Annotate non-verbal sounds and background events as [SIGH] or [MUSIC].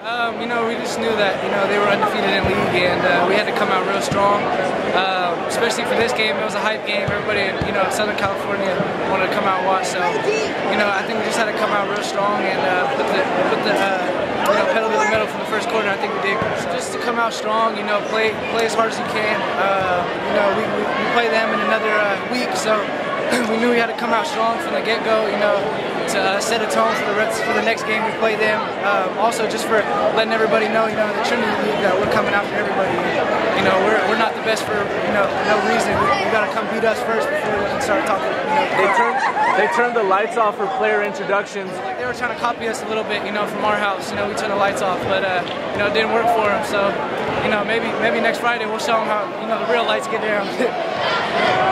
Um, you know, we just knew that you know they were undefeated in league, and uh, we had to come out real strong. Uh, especially for this game, it was a hype game. Everybody, you know, in Southern California wanted to come out and watch. So, you know, I think we just had to come out real strong and uh, put the put the uh, you know pedal to the metal from the first quarter. I think we did. Just to come out strong, you know, play play as hard as you can. Uh, you know, we, we, we play them in another uh, week, so [CLEARS THROAT] we knew we had to come out strong from the get-go. You know to uh, set a tone for the rest, for the next game we play them. Um, also, just for letting everybody know, you know, the Trinity League that we're coming after everybody. You know, we're, we're not the best for you know no reason. We, we got to come beat us first before we can start talking. You know, they turned they turned the lights off for player introductions. Like they were trying to copy us a little bit, you know, from our house. You know, we turned the lights off, but uh, you know, it didn't work for them. So, you know, maybe maybe next Friday we'll show them how you know the real lights get down. [LAUGHS]